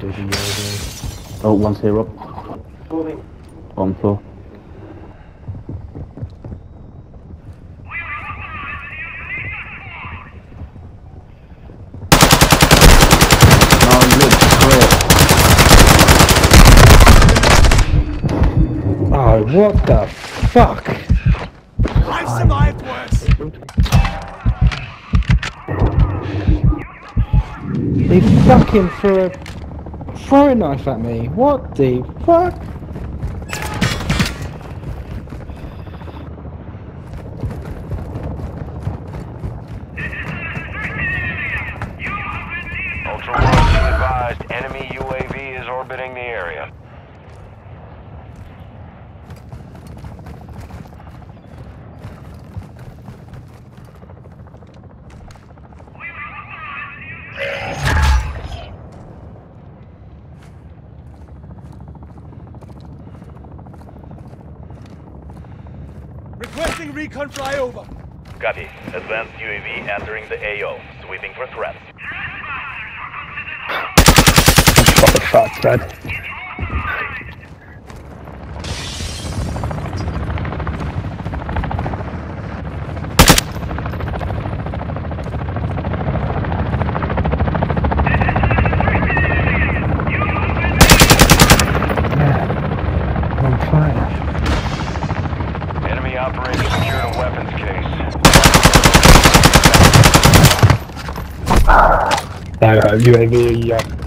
do the UAV. Oh, one's here, Rob. Bottom floor. Oh, look, what the fuck? I've survived worse. He fucking threw a throwing knife at me. What the fuck? Ultra Requesting recon flyover. Copy. Advanced UAV entering the AO. Sweeping for threats. What the fuck, Dad? Operator secured a weapons case. No, UAV, yeah.